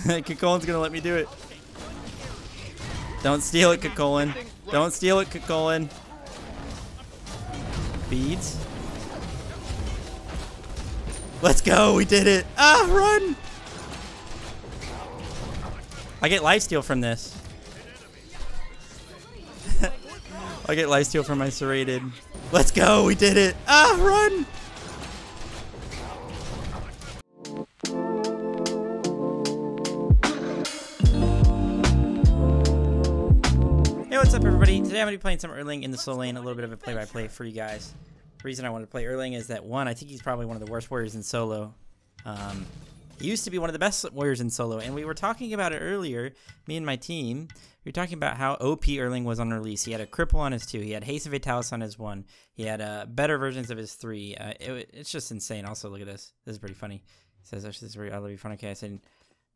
Cu Chulainn's gonna let me do it. Don't steal it, Cu Chulainn. Don't steal it, Cu Chulainn. Beads. Let's go, we did it. Ah, run! I get lifesteal from this. I get lifesteal from my serrated. Let's go, we did it. Ah, run! Going to be playing some Erlang in the slow lane, a little bit of a play-by-play -play for you guys. The reason I wanted to play Erlang is that, one, I think he's probably one of the worst warriors in solo. Um, he used to be one of the best warriors in solo, and we were talking about it earlier, me and my team. We were talking about how OP Erlang was on release. He had a cripple on his two. He had Hastened Fatalis on his one. He had uh, better versions of his three. Uh, it, it's just insane. Also, look at this. This is pretty funny. Says, "This is I love you, fun." Okay, I said,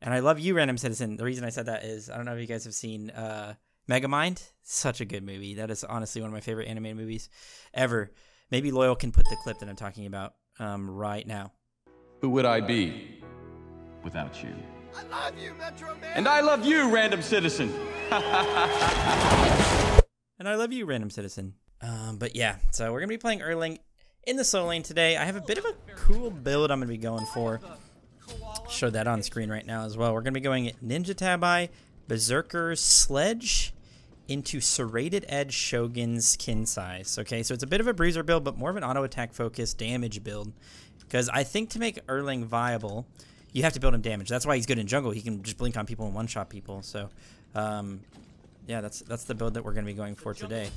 and I love you, random citizen. The reason I said that is I don't know if you guys have seen uh, Megamind. Such a good movie. That is honestly one of my favorite animated movies ever. Maybe Loyal can put the clip that I'm talking about um, right now. Who would I be without you? I love you, Metro Man! And I love you, random citizen! and I love you, random citizen. Um, but yeah, so we're going to be playing Erlang in the solo lane today. I have a bit of a cool build I'm going to be going for. Show that on screen right now as well. We're going to be going at Ninja Tabi, Berserker, Sledge, into Serrated Edge Shogun's Qin's Sais. Okay, so it's a bit of a bruiser build, but more of an auto attack focused damage build. Because I think to make Erlang viable, you have to build him damage. That's why he's good in jungle. He can just blink on people and one shot people. So, um, yeah, that's that's the build that we're going to be going for today.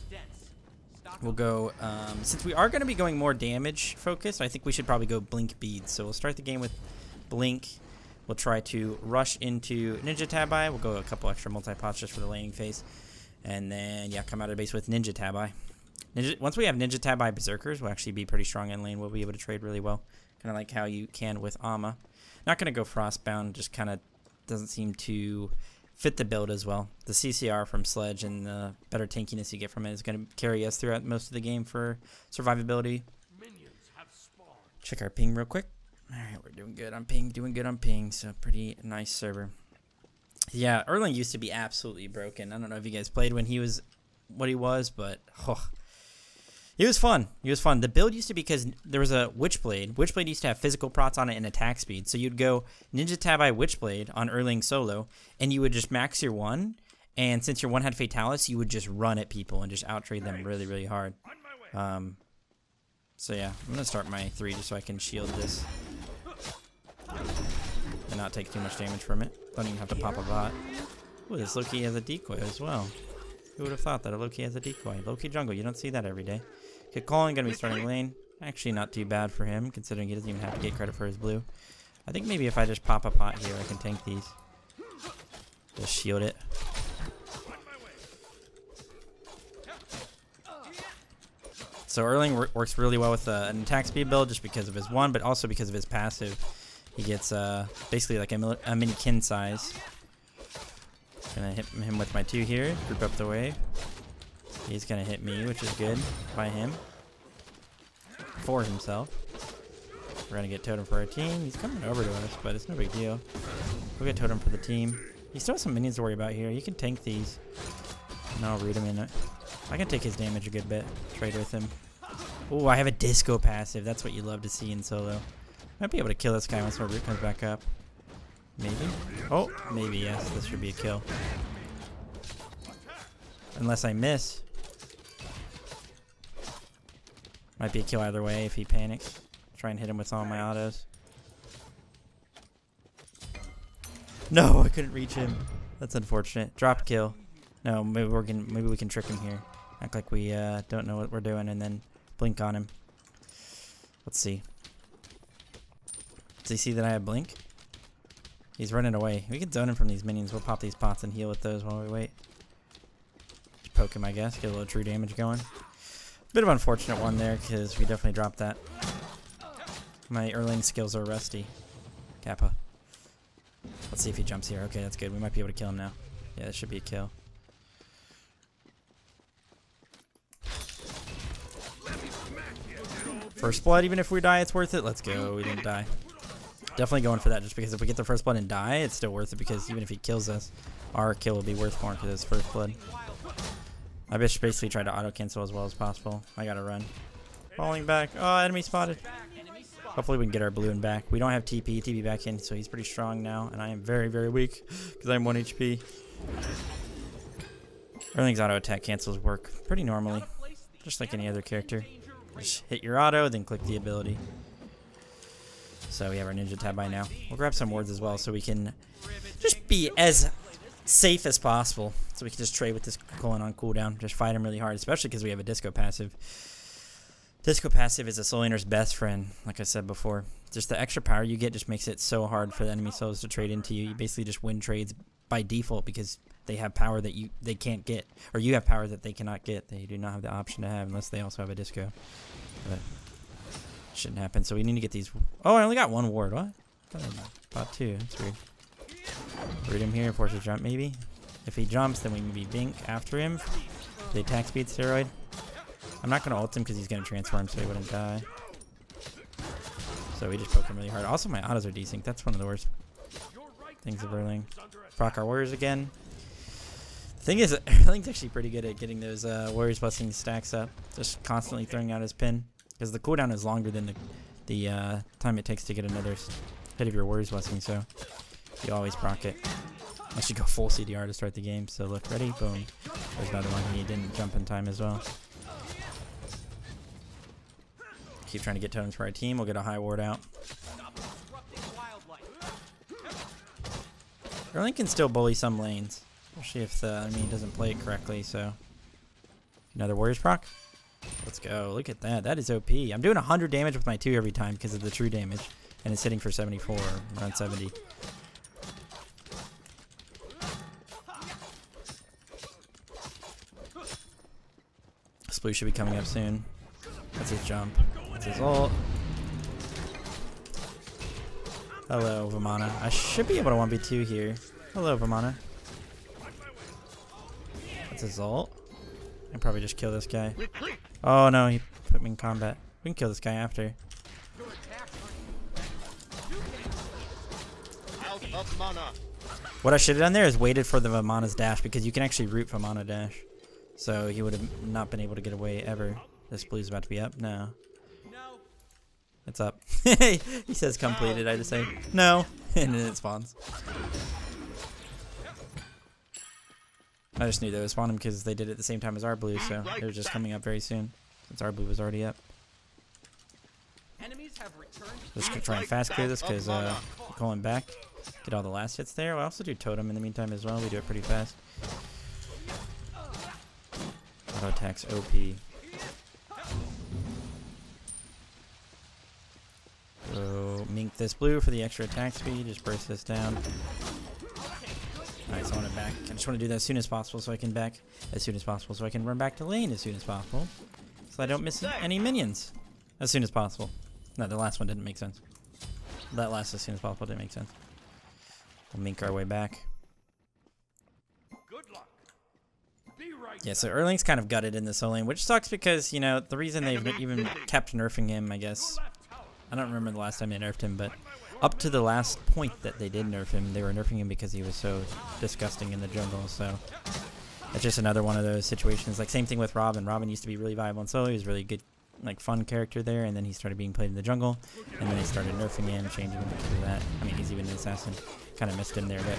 We'll go, um, since we are going to be going more damage focused, I think we should probably go Blink Beads. So we'll start the game with Blink. We'll try to rush into Ninja Tabi. We'll go a couple extra multi-pots just for the laning phase. And then, yeah, come out of base with Ninja Tabi. Ninja, once we have Ninja Tabi Berserkers, we'll actually be pretty strong in lane. We'll be able to trade really well. Kind of like how you can with Ama. Not going to go Frostbound, just kind of doesn't seem to fit the build as well. The CCR from Sledge and the better tankiness you get from it is going to carry us throughout most of the game for survivability. Check our ping real quick. Alright, we're doing good on ping, doing good on ping, so pretty nice server. Yeah, Erlang used to be absolutely broken. I don't know if you guys played when he was what he was, but oh, he was fun. He was fun. The build used to be because there was a Witchblade. Witchblade used to have physical prots on it and attack speed. So you'd go Ninja Tabi Witchblade on Erlang solo, and you would just max your one. And since your one had Fatalis, you would just run at people and just outtrade them really, really hard. Um, so yeah, I'm gonna start my three just so I can shield this and not take too much damage from it. Don't even have to pop a bot. Ooh, this Loki has a decoy as well. Who would have thought that a Loki has a decoy? Loki jungle, you don't see that every day. Okay, Colin gonna be starting lane. Actually not too bad for him, considering he doesn't even have to get credit for his blue. I think maybe if I just pop a pot here, I can tank these. Just shield it. So Erlang works really well with uh, an attack speed build just because of his one, but also because of his passive. He gets uh, basically like a, a, mini Qin's Sais. Gonna hit him with my two here, group up the wave. He's gonna hit me, which is good by him. For himself. We're gonna get Totem for our team. He's coming over to us, but it's no big deal. We'll get Totem for the team. He still has some minions to worry about here. He can tank these. And I'll read him in it. I can take his damage a good bit. Trade with him. Oh, I have a disco passive. That's what you love to see in solo. Might be able to kill this guy once my root comes back up. Maybe? Oh, maybe, yes. This should be a kill. Unless I miss. Might be a kill either way if he panics. Try and hit him with all my autos. No, I couldn't reach him. That's unfortunate. Drop kill. No, maybe we can maybe we can trick him here. Act like we uh, don't know what we're doing and then blink on him. Let's see. Does he see that I have blink? He's running away. We can zone him from these minions. We'll pop these pots and heal with those while we wait. Just poke him, I guess. Get a little true damage going. Bit of unfortunate one there because we definitely dropped that. My Erlang skills are rusty. Kappa. Let's see if he jumps here. Okay, that's good. We might be able to kill him now. Yeah, this should be a kill. First blood, even if we die, it's worth it. Let's go. We didn't die. Definitely going for that just because if we get the first blood and die, it's still worth it because even if he kills us, our kill will be worth more because it's first blood. I bitch basically tried to auto cancel as well as possible. I gotta run. Falling back. Oh, enemy spotted. Hopefully we can get our balloon back. We don't have TP. TP back in, so he's pretty strong now. And I am very, very weak because I'm 1 HP. Everything's auto attack cancels work pretty normally. Just like any other character. Just hit your auto, then click the ability. So we have our ninja tab by now. We'll grab some wards as well so we can just be as safe as possible. So we can just trade with this Colin on cooldown. Just fight him really hard, especially because we have a disco passive. Disco passive is a soul best friend, like I said before. Just the extra power you get just makes it so hard for the enemy souls to trade into you. You basically just win trades by default because they have power that you they can't get, or you have power that they cannot get. They do not have the option to have unless they also have a disco. But shouldn't happen. So we need to get these. Oh, I only got one ward. What? Thought two. That's weird. Root him here. Force a jump maybe. If he jumps, then we maybe bink after him. The attack speed steroid. I'm not gonna ult him because he's gonna transform, so he wouldn't die. So we just poke him really hard. Also, my autos are desync. That's one of the worst things of Erlang. Proc our warriors again. Thing is, Erlang's actually pretty good at getting those uh, warriors busting stacks up. Just constantly throwing out his pin. Because the cooldown is longer than the, the uh, time it takes to get another hit of your warriors blessing, so you always proc it. Unless you go full CDR to start the game. So look, ready? Boom. There's another one. He didn't jump in time as well. Keep trying to get totems for our team. We'll get a high ward out. Erlang can still bully some lanes. Especially if the enemy doesn't play it correctly, so. Another Warriors proc? Let's go. Look at that. That is OP. I'm doing 100 damage with my 2 every time because of the true damage. And it's hitting for 74, around 70. This blue should be coming up soon. That's his jump. That's his ult. Hello, Vamana. I should be able to 1v2 here. Hello, Vamana. That's his ult. I probably just kill this guy. Oh no, he put me in combat. We can kill this guy after. What I should have done there is waited for the Vamana's dash because you can actually root Vamana dash. So he would have not been able to get away ever. This blue's about to be up. No. It's up. he says completed. I just say no, and then it spawns. I just knew they would spawn them because they did it at the same time as our blue, so they are just coming up very soon. Since our blue was already up. Just gonna try and fast clear this because uh, going back, get all the last hits there. We also do totem in the meantime as well. We do it pretty fast. Auto attacks OP. So mink this blue for the extra attack speed. Just burst this down. So I want to back. I just want to do that as soon as possible so I can back as soon as possible so I can run back to lane as soon as possible. So I don't miss any minions as soon as possible. No, the last one didn't make sense. That last as soon as possible didn't make sense. We'll mink our way back. Yeah, so Erlang's kind of gutted in this whole lane, which sucks because, you know, the reason they've even kept nerfing him, I guess, I don't remember the last time they nerfed him, but up to the last point that they did nerf him, they were nerfing him because he was so disgusting in the jungle, so it's just another one of those situations. Like, same thing with Robin. Robin used to be really viable in solo. He was really good, like, fun character there, and then he started being played in the jungle, and then they started nerfing him, changing him to that. I mean, he's even an assassin. Kind of missed him there, but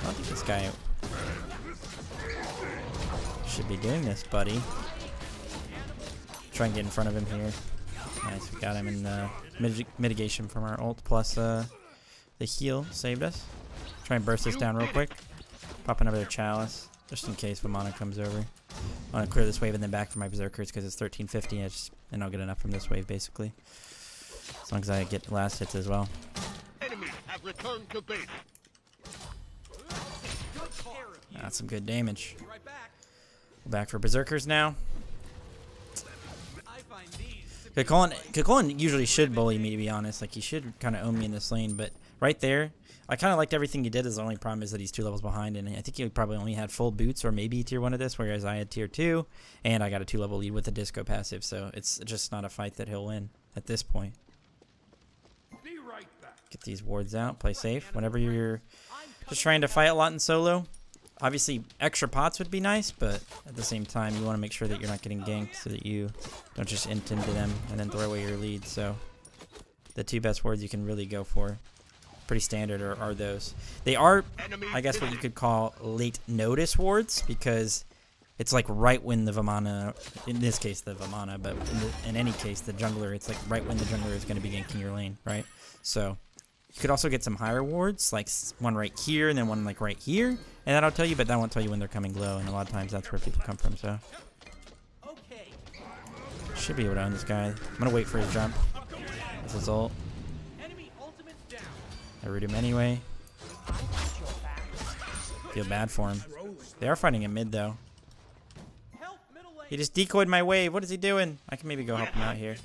I don't think this guy should be doing this, buddy. Try and get in front of him here. Nice, we got him in the mitig mitigation from our ult, plus uh, the heal saved us. Try and burst this down real quick. Pop another chalice, just in case Vamana comes over. I want to clear this wave and then back for my berserkers because it's 1350 and, just, and I'll get enough from this wave basically. As long as I get last hits as well. That's some good damage. Back for berserkers now. Cu Chulainn, usually should bully me, to be honest. Like, he should kind of own me in this lane, but right there, I kind of liked everything he did. His only problem is that he's two levels behind, and I think he probably only had full boots or maybe tier one of this, whereas I had tier two, and I got a two level lead with a disco passive, so it's just not a fight that he'll win at this point. Get these wards out. Play safe. Whenever you're just trying to fight a lot in solo, obviously extra pots would be nice, but at the same time, you want to make sure that you're not getting ganked so that you don't just int into them and then throw away your lead. So the two best wards you can really go for, pretty standard, are, are those. They are, I guess, what you could call late notice wards because it's like right when the Vamana, in this case the Vamana, but in, the, in any case the jungler, it's like right when the jungler is going to be ganking your lane, right? So you could also get some higher wards, like one right here and then one like right here, and that'll tell you, but that won't tell you when they're coming low, and a lot of times that's where people come from, so. Should be able to own this guy. I'm going to wait for his jump. That's his ult. I root him anyway. Feel bad for him. They are fighting in mid, though. He just decoyed my wave. What is he doing? I can maybe go help him out here.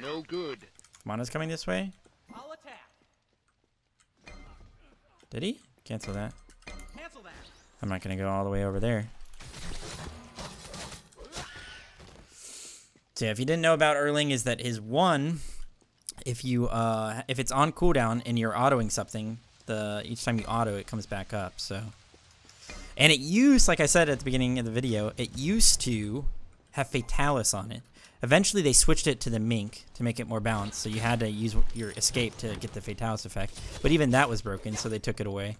No good. Mana's coming this way. Did he? Cancel that. Cancel that. I'm not going to go all the way over there. So if you didn't know about Erlang, is that his one, if you uh, if it's on cooldown and you're autoing something, the each time you auto, it comes back up. So, and it used, like I said at the beginning of the video, it used to have Fatalis on it. Eventually, they switched it to the Mink to make it more balanced, so you had to use your escape to get the Fatalis effect. But even that was broken, so they took it away.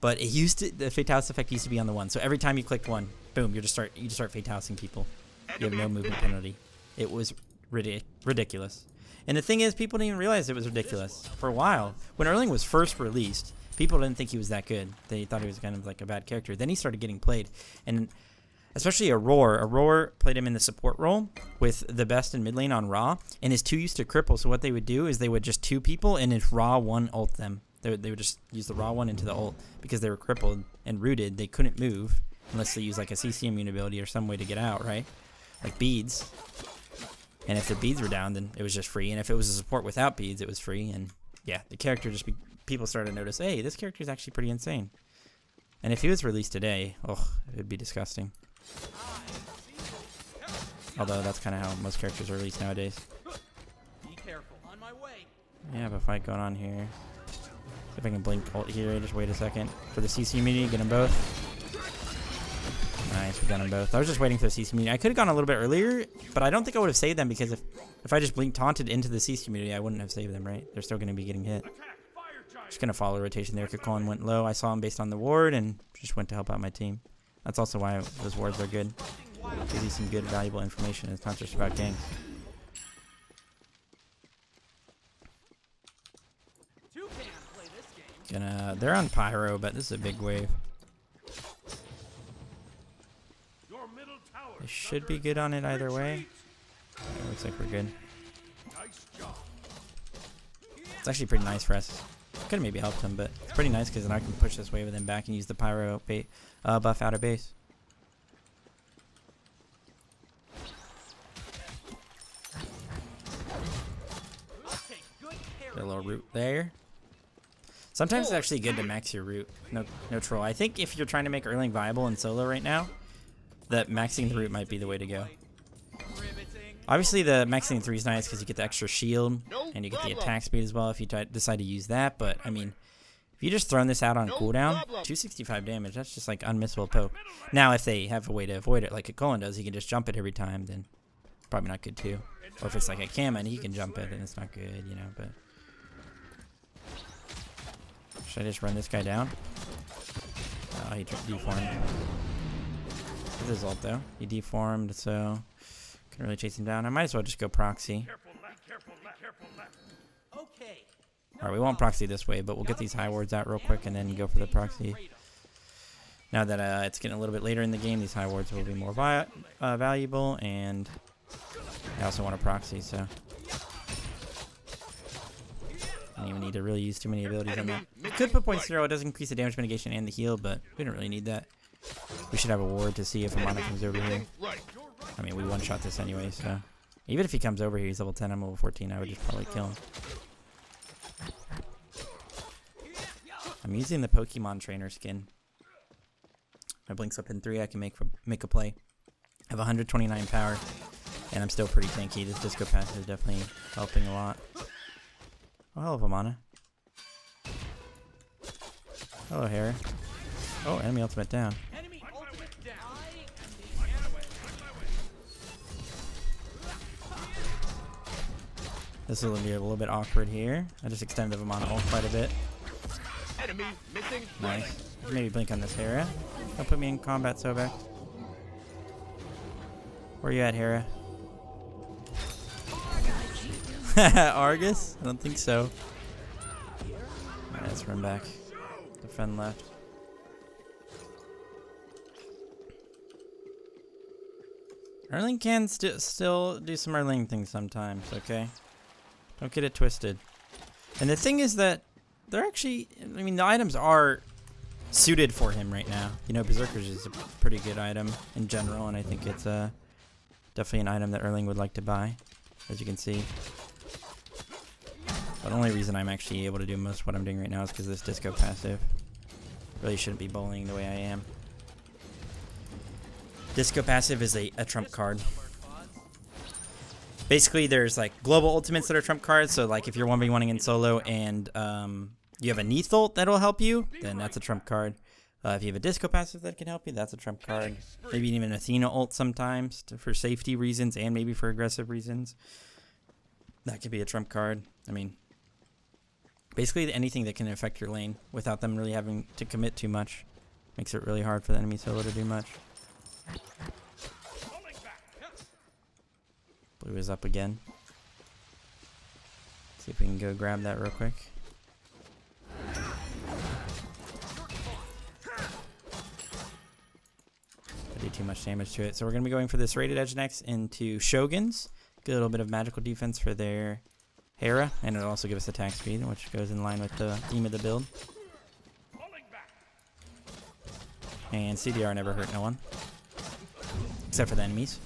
But it used to, the Fatalis effect used to be on the one. So every time you clicked one, boom, you just start you just start Fatalising people. You have no movement penalty. It was ridic ridiculous. And the thing is, people didn't even realize it was ridiculous for a while. When Erlang was first released, people didn't think he was that good. They thought he was kind of like a bad character. Then he started getting played, and especially Aurora. Aurora played him in the support role with the best in mid lane on Raw, and his two used to cripple. So what they would do is they would just two people, and if Raw one ult them, they would, they would just use the Raw one into the ult because they were crippled and rooted. They couldn't move unless they use like a CC immune ability or some way to get out, right? Like beads. And if the beads were down, then it was just free. And if it was a support without beads, it was free. And yeah, the character just be, people started to notice, hey, this character is actually pretty insane. And if he was released today, oh, it would be disgusting. Although that's kind of how most characters are released nowadays. Yeah, I have a fight going on here. See if I can blink ult here. Just wait a second for the CC immunity. Get them both. Nice, we got them both. I was just waiting for the CC immunity. I could have gone a little bit earlier, but I don't think I would have saved them because if if I just blink taunted into the CC immunity, I wouldn't have saved them, right? They're still going to be getting hit. Just going to follow rotation there. Kikon went low. I saw him based on the ward and just went to help out my team. That's also why those wards are good. Give you some good, valuable information. It's not just about ganks. Gonna, they're on Pyro, but this is a big wave. They should be good on it either way. It looks like we're good. It's actually pretty nice for us. Could have maybe helped him, but it's pretty nice because then I can push this wave and then back and use the Pyro bait, uh, buff out of base. A little root there. Sometimes it's actually good to max your root. No, no troll. I think if you're trying to make Erlang viable in solo right now, that maxing the root might be the way to go. Obviously, the maxing 3 is nice because you get the extra shield and you get the attack speed as well if you decide to use that. But, I mean, if you just thrown this out on cooldown, 265 damage, that's just like unmissable poke. Now, if they have a way to avoid it like a Cullen does, he can just jump it every time, then probably not good too. Or if it's like a Cam and he can jump it, then it's not good, you know, but... Should I just run this guy down? Oh, he deformed. This is ult though. He deformed, so couldn't really chase him down. I might as well just go proxy. Alright, we won't proxy this way, but we'll get these high wards out real quick and then go for the proxy. Now that uh, it's getting a little bit later in the game, these high wards will be more vi uh, valuable, and I also want a proxy, so... I don't even need to really use too many abilities on that. Could put point zero. It does increase the damage mitigation and the heal, but we don't really need that. We should have a ward to see if Amana comes over here. I mean, we one-shot this anyway, so... Even if he comes over here, he's level 10, I'm level 14, I would just probably kill him. I'm using the Pokemon trainer skin. My blink's up in 3, I can make make a play. I have 129 power, and I'm still pretty tanky. This Disco Pass is definitely helping a lot. Oh, hell of a mana. Hello, Hera. Oh, enemy ultimate down. This will be a little bit awkward here. I just extended the mana ult quite a bit. Enemy missing. Nice. Maybe blink on this Hera. Don't put me in combat so bad. Where are you at, Hera? Argus? I don't think so. Alright, let's run back. Defend left. Erlang can st still do some Erlang things sometimes, okay? Don't get it twisted. And the thing is that they're actually, I mean, the items are suited for him right now. You know, Berserkers is a pretty good item in general, and I think it's uh, definitely an item that Erlang would like to buy, as you can see. But the only reason I'm actually able to do most of what I'm doing right now is because this disco passive. Really shouldn't be bowling the way I am. Disco passive is a, a trump card. Basically, there's like global ultimates that are trump cards. So like if you're 1v1ing in solo and um, you have a Neith ult that'll help you, then that's a trump card. Uh, if you have a disco passive that can help you, that's a trump card. Maybe even Athena ult sometimes to, for safety reasons and maybe for aggressive reasons. That could be a trump card. I mean, basically anything that can affect your lane without them really having to commit too much makes it really hard for the enemy solo to do much. Blue is up again. See if we can go grab that real quick. I do too much damage to it. So we're going to be going for this rated edge next into Shoguns. A little bit of magical defense for their Hera, and it'll also give us attack speed, which goes in line with the theme of the build. And CDR never hurt no one. Except for the enemies.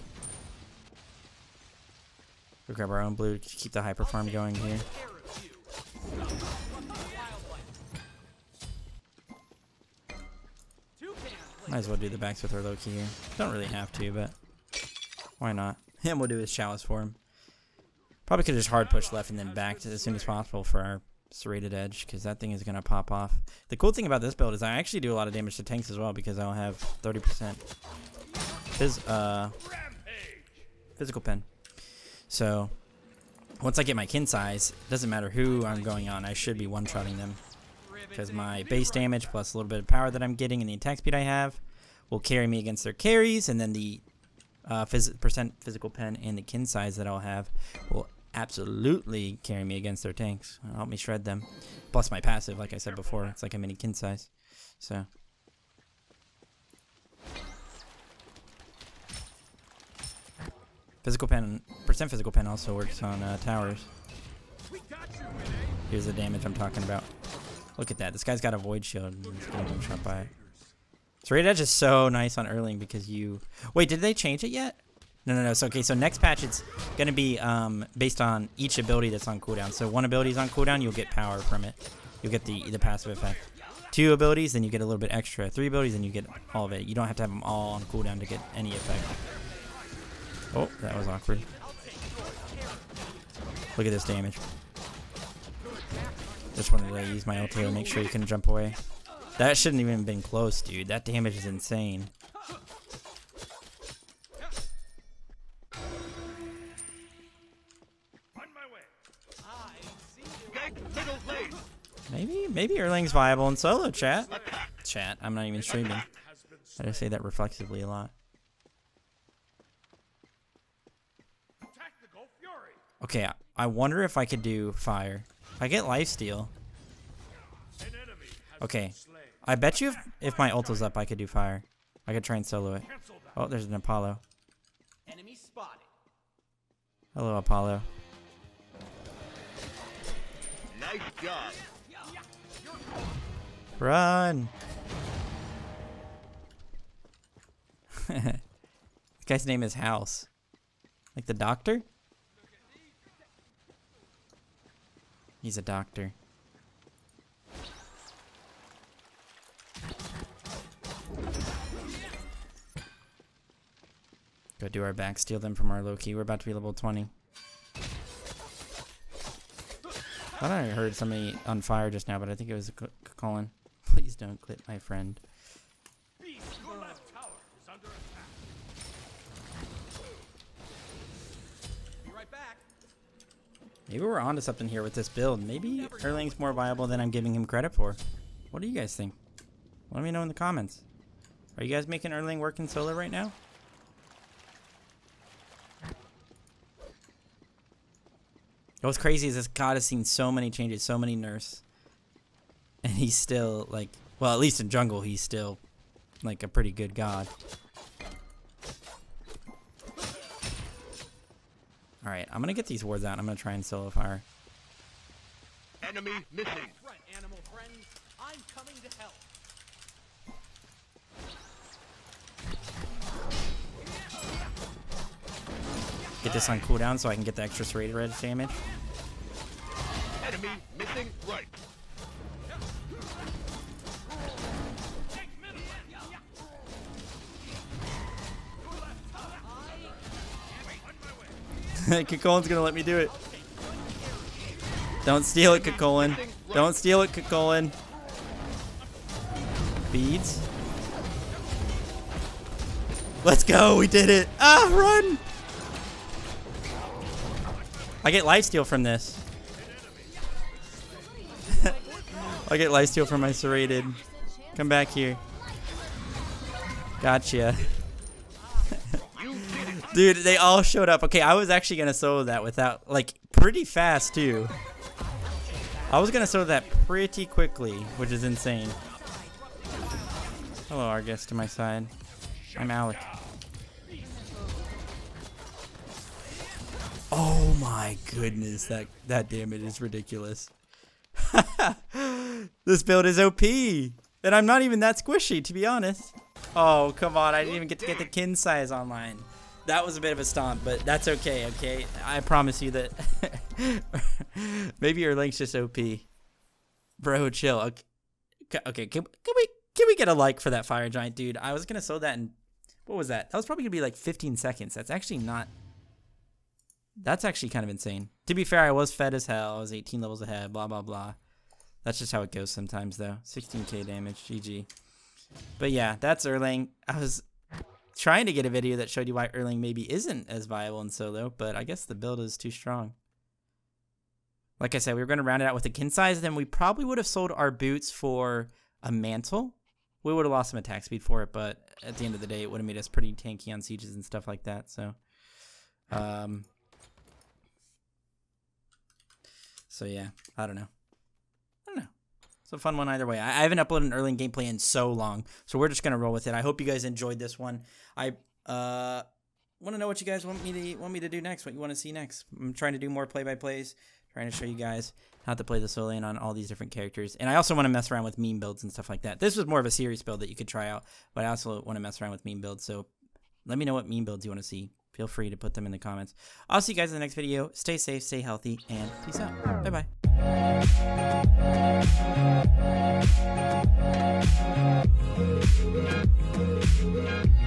We grab our own blue to keep the hyper farm going here. Might as well do the backs with our Loki here. Don't really have to, but why not? And we'll do his chalice for him. Probably could just hard push left and then back as soon as possible for our serrated edge, because that thing is going to pop off. The cool thing about this build is I actually do a lot of damage to tanks as well, because I'll have 30% phys uh, physical pen. So, once I get my Qin's Sais, it doesn't matter who I'm going on, I should be one-shotting them. Because my base damage plus a little bit of power that I'm getting and the attack speed I have will carry me against their carries, and then the uh, phys percent physical pen and the Qin's Sais that I'll have will absolutely carry me against their tanks. Help me shred them. Plus my passive, like I said before, it's like a mini Qin's Sais. So. Physical pen, percent physical pen also works on uh, towers. Here's the damage I'm talking about. Look at that. This guy's got a void shield. He's getting one shot by. So Raid Edge is so nice on Erlang because you... Wait, did they change it yet? No, no, no. So, okay, so next patch it's going to be um, based on each ability that's on cooldown. So one ability is on cooldown, you'll get power from it. You'll get the, the passive effect. Two abilities, then you get a little bit extra. Three abilities, then you get all of it. You don't have to have them all on cooldown to get any effect. Oh, that was awkward. Look at this damage. Just wanted to use my ulti to make sure you can jump away. That shouldn't even have been close, dude. That damage is insane. Maybe, maybe Erlang's viable in solo chat. Chat. I'm not even streaming. I just say that reflexively a lot. Okay, I wonder if I could do fire. I get lifesteal. Okay, I bet you if, if my ult was up, I could do fire. I could try and solo it. Oh, there's an Apollo. Hello, Apollo. Nice job. Run! this guy's name is House. Like the doctor? He's a doctor. Go do our back, steal them from our Loki. We're about to be level 20. I thought I heard somebody on fire just now, but I think it was Colin. Please don't clip my friend. Maybe we're onto something here with this build. Maybe Erlang's more viable than I'm giving him credit for. What do you guys think? Let me know in the comments. Are you guys making Erlang work in solo right now? What's crazy is this god has seen so many changes, so many nerfs. And he's still like, well, at least in jungle, he's still like a pretty good god. Alright, I'm gonna get these wards out I'm gonna try and solo fire. Enemy missing. Front animal friends, I'm coming to help. Get this on cooldown so I can get the extra serrated damage. Enemy missing right. Cu Chulainn's gonna let me do it. Don't steal it, Cu Chulainn. Don't steal it, Cu Chulainn. Beads. Let's go, we did it. Ah, run! I get lifesteal from this. I get lifesteal from my serrated. Come back here. Gotcha. Dude, they all showed up. Okay, I was actually gonna solo that without like pretty fast too. I was gonna solo that pretty quickly, which is insane. Hello, Argus to my side. I'm Alec. Oh my goodness, that that damage is ridiculous. this build is OP, and I'm not even that squishy, to be honest. Oh come on, I didn't even get to get the Qin's Sais online. That was a bit of a stomp, but that's okay. Okay, I promise you that. Maybe your link's just OP, bro. Chill. Okay, okay. Can, can we can we get a like for that fire giant, dude? I was gonna sell that in what was that? That was probably gonna be like 15 seconds. That's actually not. That's actually kind of insane. To be fair, I was fed as hell. I was 18 levels ahead. Blah blah blah. That's just how it goes sometimes, though. 16k damage. GG. But yeah, that's Erlang. I was trying to get a video that showed you why Erlang maybe isn't as viable in solo, but I guess the build is too strong. Like I said, we were going to round it out with a Qin's Sais, then we probably would have sold our boots for a mantle. We would have lost some attack speed for it, but at the end of the day, it would have made us pretty tanky on sieges and stuff like that. So, um, so yeah, I don't know. It's a fun one either way. I, I haven't uploaded an Erlang gameplay in so long, so we're just gonna roll with it. I hope you guys enjoyed this one. I uh want to know what you guys want me to want me to do next. What you want to see next? I'm trying to do more play by plays, trying to show you guys how to play the Solian on all these different characters, and I also want to mess around with meme builds and stuff like that. This was more of a serious build that you could try out, but I also want to mess around with meme builds. So let me know what meme builds you want to see. Feel free to put them in the comments. I'll see you guys in the next video. Stay safe, stay healthy, and peace out. Bye bye. Thank